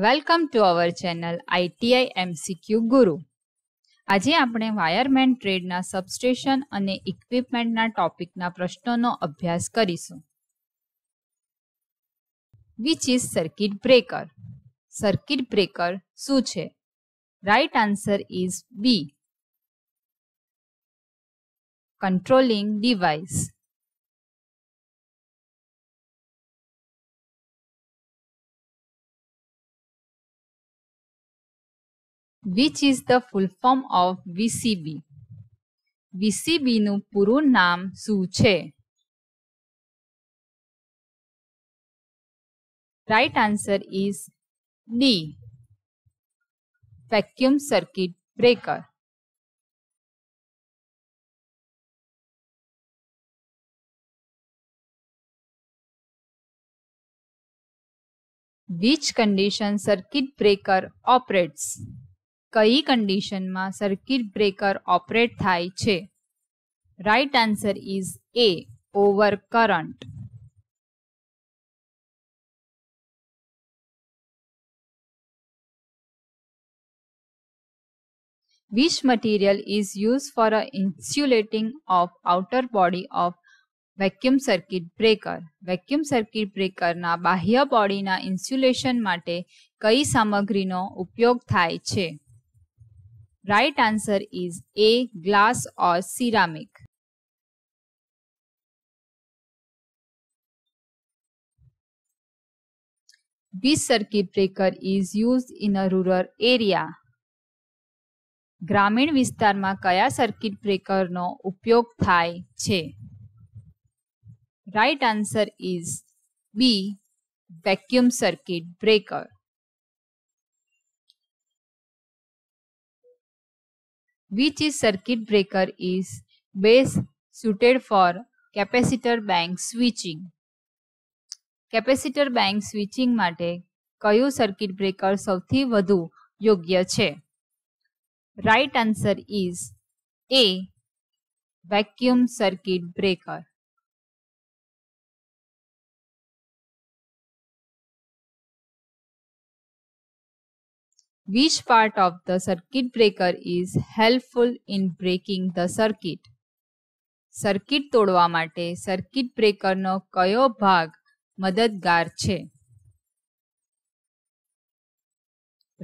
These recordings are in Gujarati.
Welcome to our channel ITI MCQ Guru આજે આપણે વાયરમેન ટ્રેડના સબસ્ટેશન અને ઇક્વિપમેન્ટના ટોપિકના પ્રશ્નોનો અભ્યાસ કરીશું which is circuit breaker circuit breaker શું છે right answer is B controlling device which is the full form of VCB. VCB નું પૂરું નામ શું છે? Right answer is D. Vacuum circuit breaker. Which condition circuit breaker operates? કઈ કન્ડિશનમાં સર્કિટ બ્રેકર ઓપરેટ થાય છે right answer is A over current which material is use for a insulating of outer body of vacuum circuit breaker vacuum circuit બ્રેકરના બાહ્ય બોડીના ઇન્સ્યુલેશન માટે કઈ સામગ્રીનો ઉપયોગ થાય છે Right answer is A. Glass or ceramic. This circuit breaker is used in a rural area. ગ્રામીણ વિસ્તારમાં કયા સર્કિટ બ્રેકરનો ઉપયોગ થાય છે right answer is B vacuum circuit breaker which is circuit breaker is best suited for capacitor bank switching capacitor bank switching માટે કયું સર્કિટ બ્રેકર સૌથી વધુ યોગ્ય છે right answer is A vacuum circuit breaker which part of the circuit breaker is helpful in breaking the circuit circuit તોડવા circuit breaker બ્રેકરનો કયો ભાગ મદદગાર છે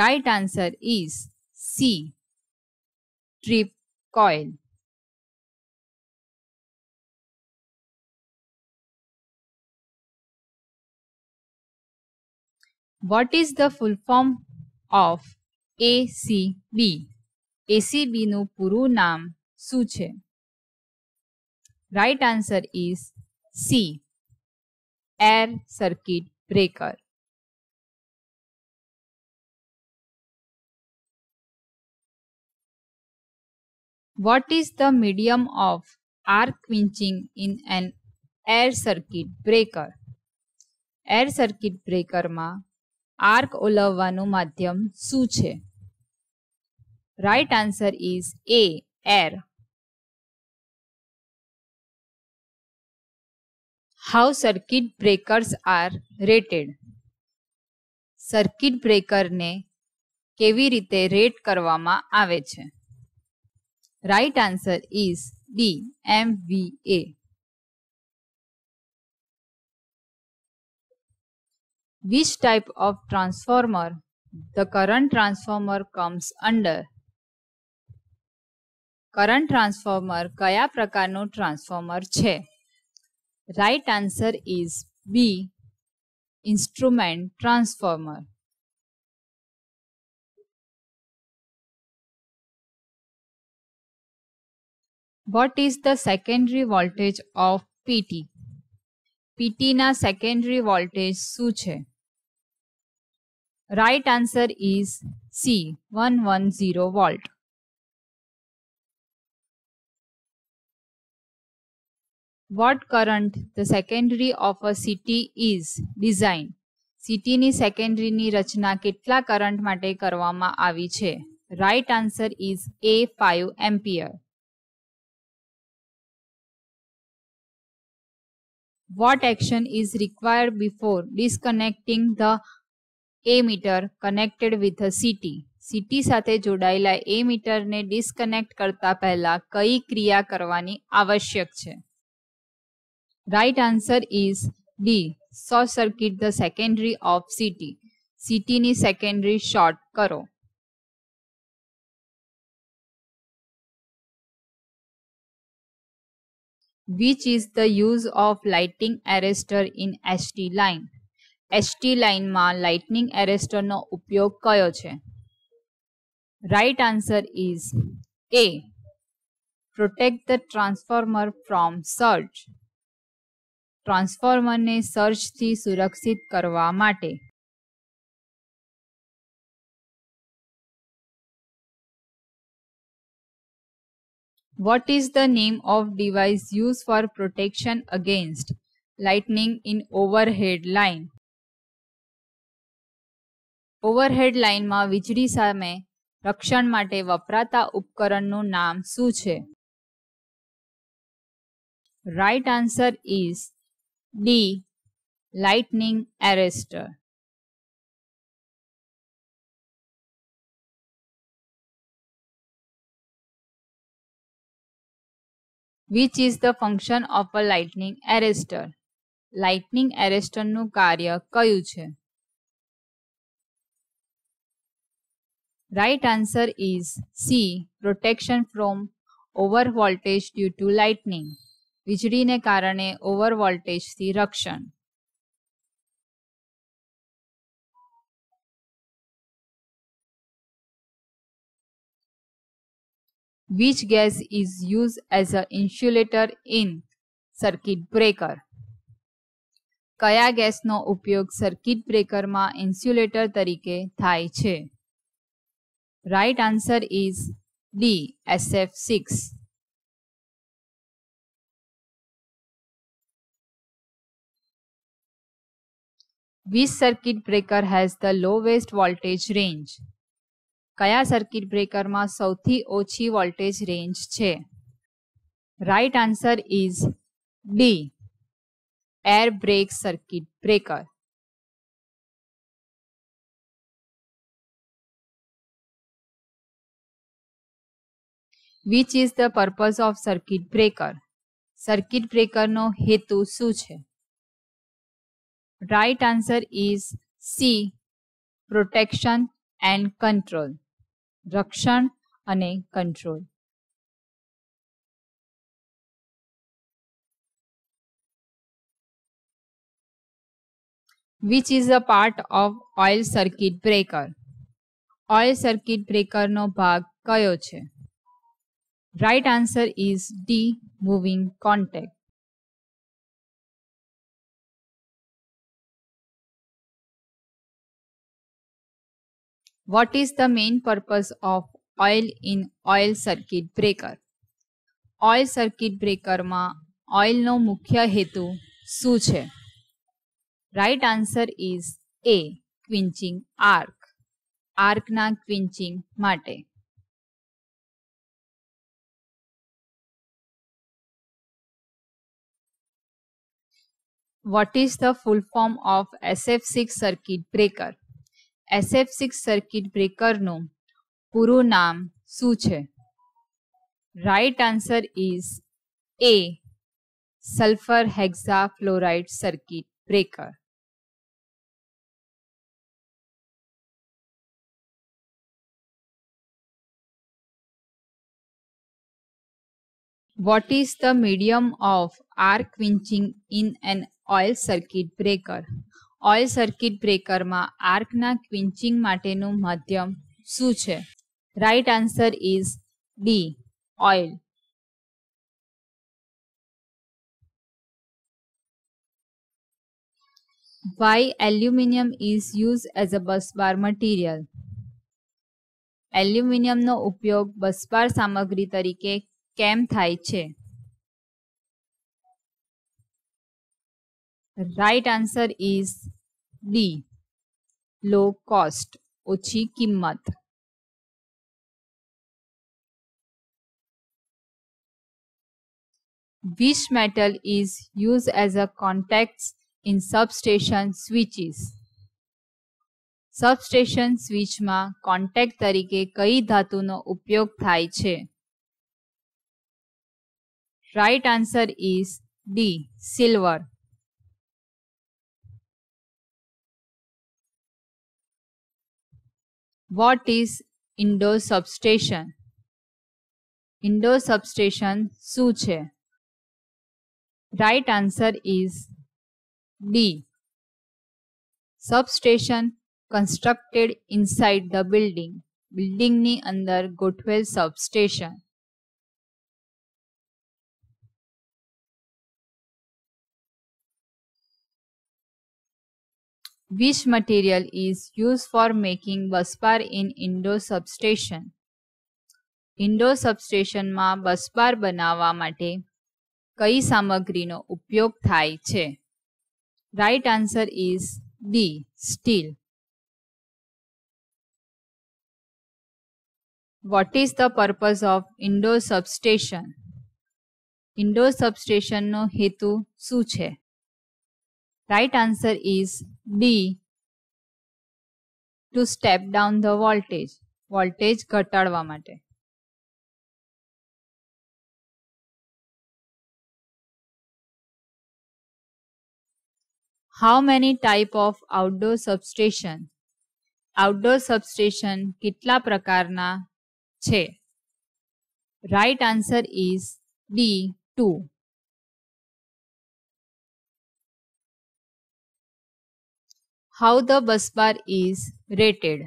Right answer is C. Trip coil. What is the full form of ACB ACB નું પૂરું નામ શું છે right answer is C air circuit breaker What is the medium of arc quenching in an air circuit breaker? Air circuit બ્રેકરમાં આર્ક ઓલવવાનું માધ્યમ શું છે right answer is A air how circuit breakers are rated circuit બ્રેકરને કેવી રીતે રેટ કરવામાં આવે છે right answer is D M V A which type of transformer the current transformer comes under current transformer kaya prakar no transformer che right answer is b instrument transformer what is the secondary voltage of pt pt na secondary voltage su Right answer is C, 110 volt. What current the secondary of a CT is designed? CT ni secondary ni rachna kitla current mate karwama avi che? Right answer is A, 5 ampere. What action is required before disconnecting the A metre connected with a CT CT સાથે જોડાયેલા એ મીટરને ડિસકનેક્ટ કરતા પહેલા કઈ ક્રિયા કરવાની આવશ્યક છે right answer is D short circuit the secondary of CT સિટીની સેકન્ડરી શોર્ટ કરો which is the use of lighting arrester in ST line ST લાઇનમાં લાઇટનિંગ એરેસ્ટરનો ઉપયોગ કયો છે right answer is A protect the transformer from surge ટ્રાન્સફોર્મરને સર્ચથી સુરક્ષિત કરવા માટે what is the name of device use for protection against lightning in overhead line overhead લાઇનમાં વીજળી સામે રક્ષણ માટે વપરાતા ઉપકરણનું નામ શું છે right answer is D lightning arrester which is the function of a lightning arrester lightning એરેસ્ટરનું કાર્ય કયું છે Right answer is C. Protection from over voltage due to lightning વીજળીને કારણે ઓવર વોલ્ટેજથી રક્ષણ which gas is used as a insulator in circuit breaker કયા ગેસનો ઉપયોગ સર્કિટ બ્રેકરમાં ઇન્સ્યુલેટર તરીકે થાય છે right answer is D SF 6 20 circuit breaker has the lowest voltage range કયા સર્કિટ બ્રેકર માં સૌથી ઓછી વોલ્ટેજ રેન્જ છે right answer is D air break circuit breaker which is the purpose of circuit breaker circuit બ્રેકરનો હેતુ શું છે right answer is C protection and control રક્ષણ અને control which is a part of oil circuit breaker oil circuit બ્રેકરનો ભાગ કયો છે Right answer is D, moving contact. What is the main purpose of oil in oil circuit breaker? Oil circuit breaker ma oil no mukhya hetu su che. Right answer is A, quenching arc. Arc na quenching mate. what is the full form of SF6 circuit breaker? SF6 circuit breaker નું પૂરું નામ શું છે? Right answer is A. Sulfur hexafluoride circuit breaker. What is the medium of arc quenching in an oil circuit breaker oil circuit બ્રેકરમાં આર્કના ક્વિન્ચિંગ માટેનું માધ્યમ શું છે right answer is D oil why aluminium is use as a busbar material એલ્યુમિનિયમનો ઉપયોગ બસબાર સામગ્રી તરીકે કેમ થાય છે The right answer is D. Low cost. ઓછી કિંમત Which metal is used as a contact in substation switches? Substation સ્વિચમાં કોન્ટેક્ટ તરીકે કઈ ધાતુનો ઉપયોગ થાય છે right answer is D silver what is indoor substation indoor substation su right answer is d substation constructed inside the building building ni andar gotwell substation Which material is used for making busbar in Indo substation? Indoor સબસ્ટેશનમાં બસબાર બનાવવા માટે કઈ સામગ્રીનો ઉપયોગ થાય છે right answer is D steel what is the purpose of indoor substation indoor સબસ્ટેશનનો હેતુ શું છે Right answer is D. To step down the voltage. Voltage ઘટાડવા માટે How many type of outdoor substation? Outdoor substation કેટલા પ્રકારના છે? Right answer is D2. How the busbar is rated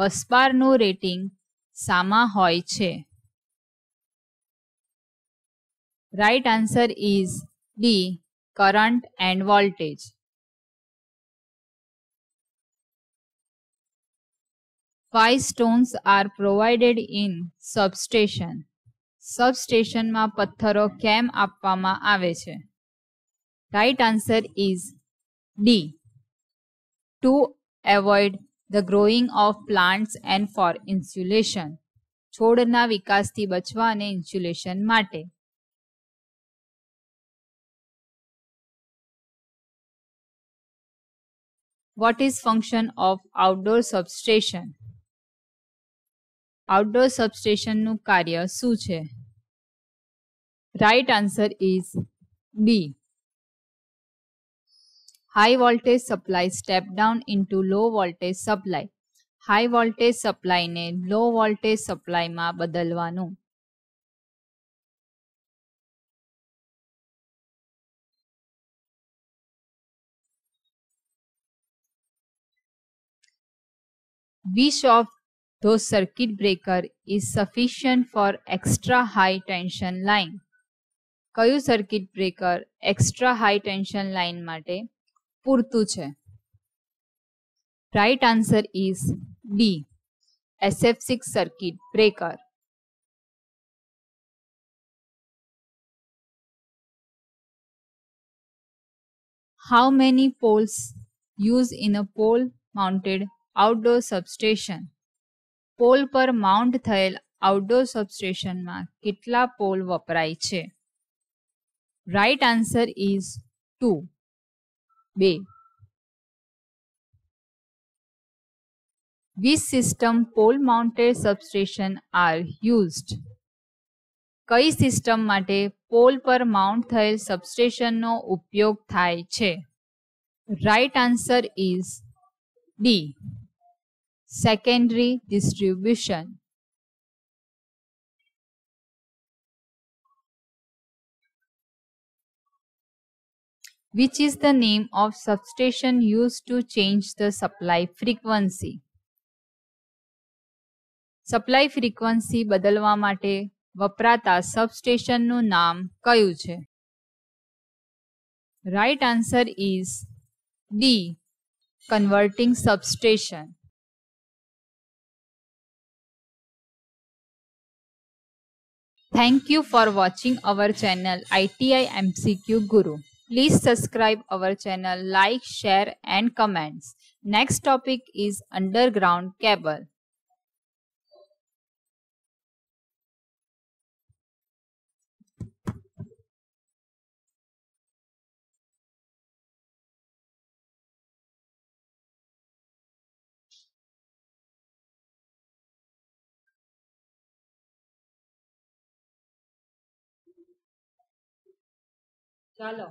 બસબારનું રેટિંગ સામાં હોય છે right answer is D current and voltage five stones are provided in substation સબસ્ટેશનમાં પથ્થરો કેમ આપવામાં આવે છે right answer is D to avoid the growing of plants and for insulation છોડના વિકાસથી બચવા અને ઇન્સ્યુલેશન માટે what is function of outdoor substation outdoor સબસ્ટેશનનું કાર્ય શું છે right answer is B high voltage supply step down into low voltage supply high voltage સપ્લાયને લો વોલ્ટેજ સપ્લાયમાં બદલવાનું Which of those circuit breaker is sufficient for extra high tension line? કયું circuit breaker extra high tension line માટે પૂરતું છે right answer is B SF six circuit breaker how many poles use in a pole mounted outdoor substation pole પર માઉન્ટ થયેલ આઉટડોર સબસ્ટેશનમાં કેટલા પોલ વપરાય છે રાઈટ આન્સર ઇઝ ટુ બે Which system pole mounted substation are used કઈ સિસ્ટમ માટે પોલ પર માઉન્ટ થયેલ સબસ્ટેશનનો ઉપયોગ થાય છે right answer is D secondary distribution which is the name of substation used to change the supply frequency. Supply frequency બદલવા માટે વપરાતા સબસ્ટેશનનું નામ કયું છે right answer is D converting substation thank you for watching our channel ITI MCQ Guru Please subscribe our channel, like, share and comments. Next topic is underground cable. ચાલો